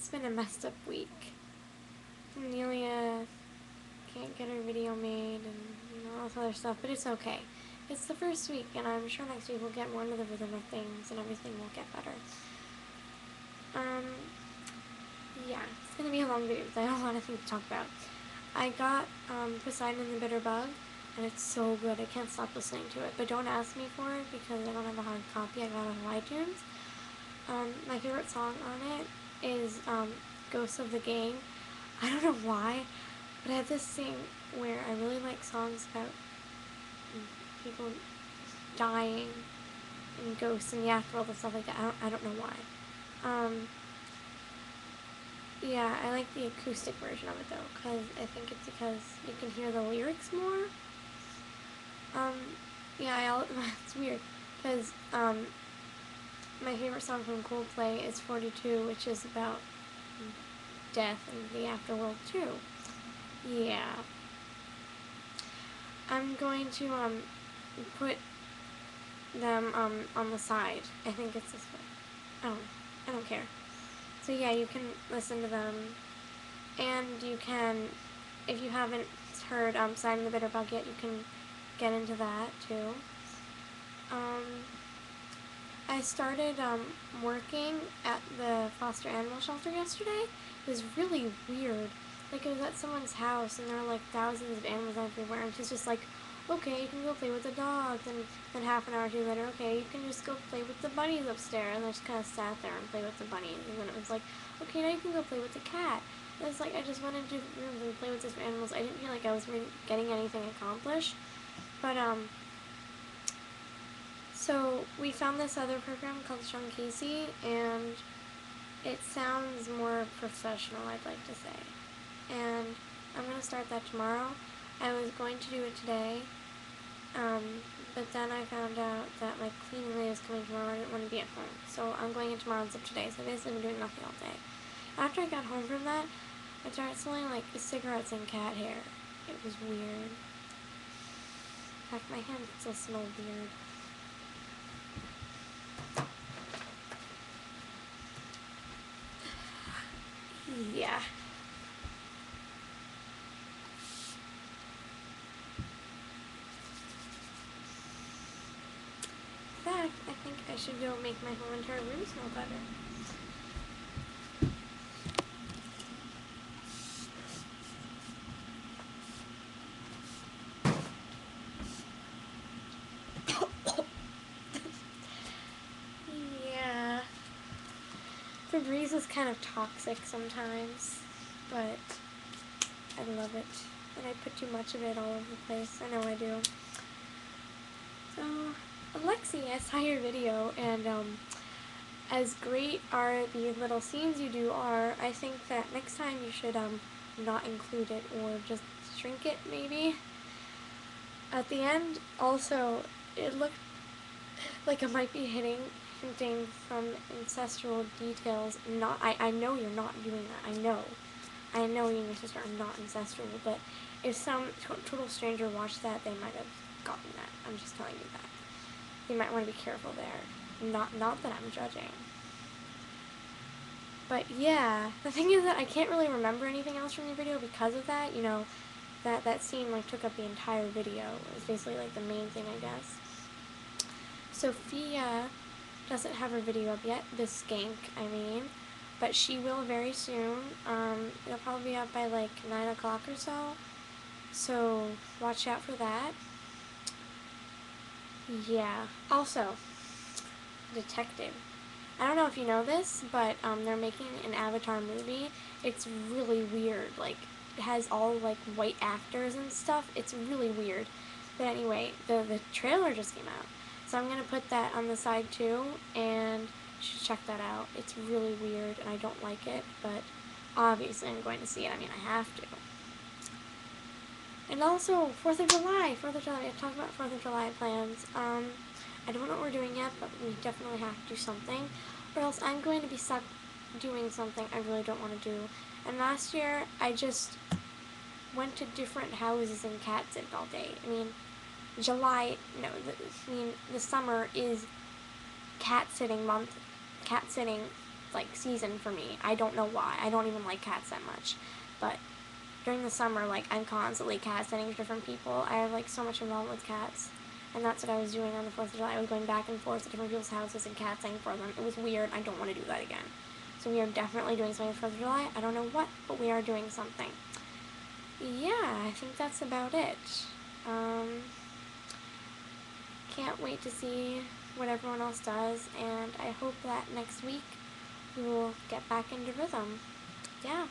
it's been a messed up week. Amelia can't get her video made and you know, all this other stuff, but it's okay. It's the first week, and I'm sure next week we'll get more into the rhythm of things and everything will get better. Um, yeah, it's gonna be a long video because I have a lot of things to talk about. I got um, Poseidon the Bitter Bug, and it's so good. I can't stop listening to it. But don't ask me for it because I don't have a hard copy. I got it on iTunes. Um, my favorite song on it is um, Ghosts of the Gang. I don't know why, but I have this thing where I really like songs about people dying and ghosts in the afterworld and stuff like that. I don't, I don't know why. Um, yeah, I like the acoustic version of it though, because I think it's because you can hear the lyrics more. Um, yeah, I, it's weird, because um, my favorite song from Coldplay is 42, which is about death and the afterworld too. Yeah. I'm going to um, put them um, on the side. I think it's this way. Don't, I don't care. So yeah, you can listen to them. And you can, if you haven't heard um, Sign of the Bitter Bug yet, you can get into that too. Um, I started um, working at the foster animal shelter yesterday. It was really weird. Like, it was at someone's house, and there were, like, thousands of animals everywhere, and she's just like, okay, you can go play with the dogs, and then half an hour or two later, okay, you can just go play with the bunnies upstairs, and I just kind of sat there and played with the bunnies, and then it was like, okay, now you can go play with the cat. And it's like, I just went into rooms and played with different animals. I didn't feel like I was really getting anything accomplished, but, um, so we found this other program called Sean Casey, and it sounds more professional, I'd like to say. And I'm going to start that tomorrow. I was going to do it today, um, but then I found out that my cleaning lady was coming tomorrow I didn't want to be at home. So I'm going in tomorrow instead of today, so basically, been doing nothing all day. After I got home from that, I started smelling like cigarettes and cat hair. It was weird. In fact, my hands still smell weird. Yeah. In fact, I think I should go make my whole entire room smell better. yeah. Febreze is kind of toxic sometimes, but I love it. And I put too much of it all over the place. I know I do. So, Alexi, I saw your video, and um, as great are the little scenes you do are, I think that next time you should um, not include it, or just shrink it, maybe. At the end, also, it looked like it might be hitting hinting from ancestral details. Not, I, I know you're not doing that. I know. I know you and your sister are not ancestral, but if some total stranger watched that, they might have gotten that. I'm just telling you that. You might want to be careful there. Not, not that I'm judging. But yeah, the thing is that I can't really remember anything else from the video because of that. You know, that that scene like took up the entire video. It was basically like the main thing, I guess. Sophia doesn't have her video up yet, the skank, I mean, but she will very soon. Um, it'll probably be up by like 9 o'clock or so, so watch out for that. Yeah, also, Detective. I don't know if you know this, but um, they're making an Avatar movie. It's really weird, like, it has all like white actors and stuff. It's really weird. But anyway, the, the trailer just came out. So I'm going to put that on the side too, and you should check that out. It's really weird, and I don't like it, but obviously I'm going to see it. I mean, I have to. And also, 4th of July. 4th of July. I have to talk about 4th of July plans. Um, I don't know what we're doing yet, but we definitely have to do something. Or else I'm going to be stuck doing something I really don't want to do. And last year, I just went to different houses and cat sit all day. I mean, July, no, the, I mean, the summer is cat sitting month, cat sitting like season for me. I don't know why. I don't even like cats that much, but during the summer, like I'm constantly cat sitting for different people. I have like so much involvement with cats, and that's what I was doing on the Fourth of July. I was going back and forth to different people's houses and cat sitting for them. It was weird. I don't want to do that again. So we are definitely doing something for Fourth of July. I don't know what, but we are doing something. Yeah, I think that's about it. Um, can't wait to see what everyone else does, and I hope that next week we will get back into rhythm. Yeah.